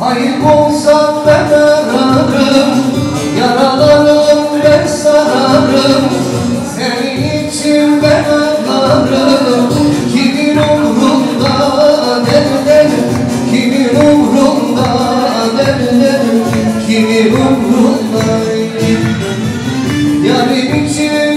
Yerim olsam ben ararım Yaralarım ben sararım. Senin için ben ağlarım Kimin umrunda derler Kimin umrunda derler Kimin umrunda Yarim için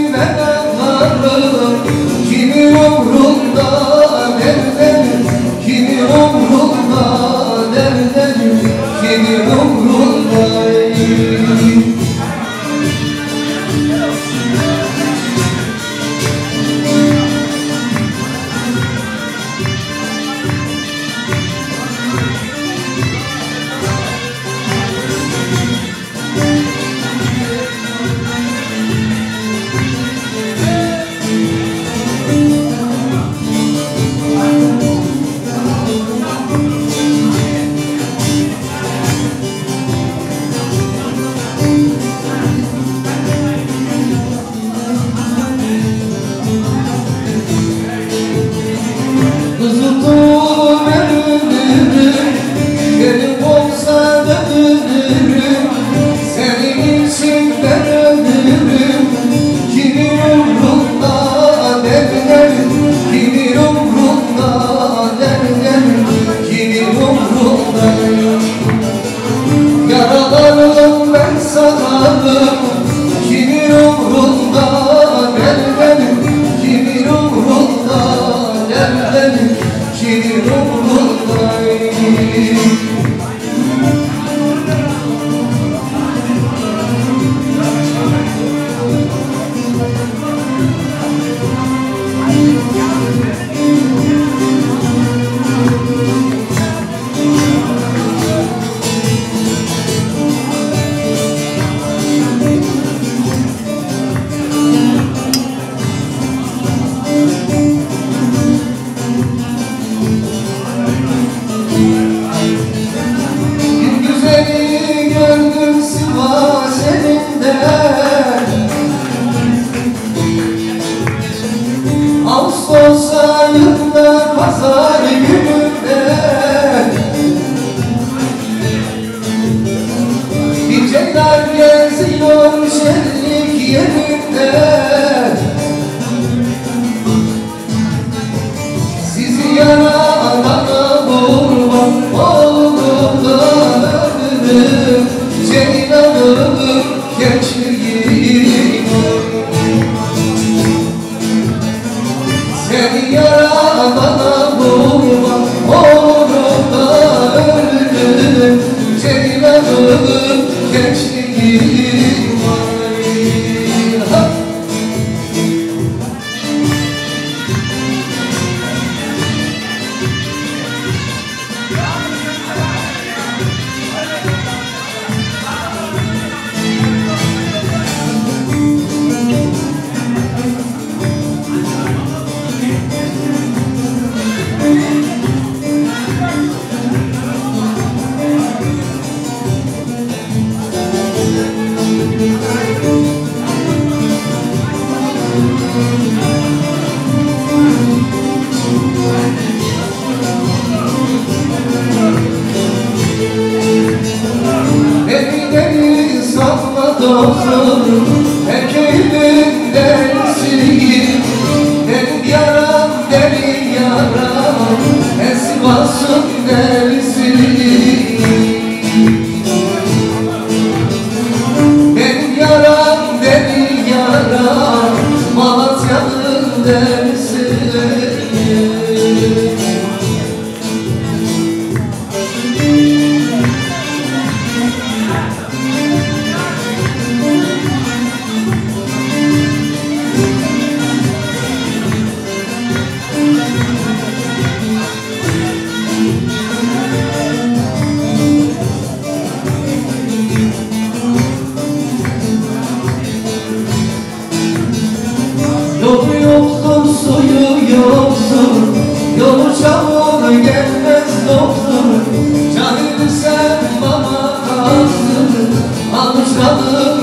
gününde Geceler geziyor şenlik yerinde doktor Erkeğimin delisiyim Benim yaram deli yaram Sivas'ın delisiyim Benim yaram deli yaram Malatya'nın delisiyim Canım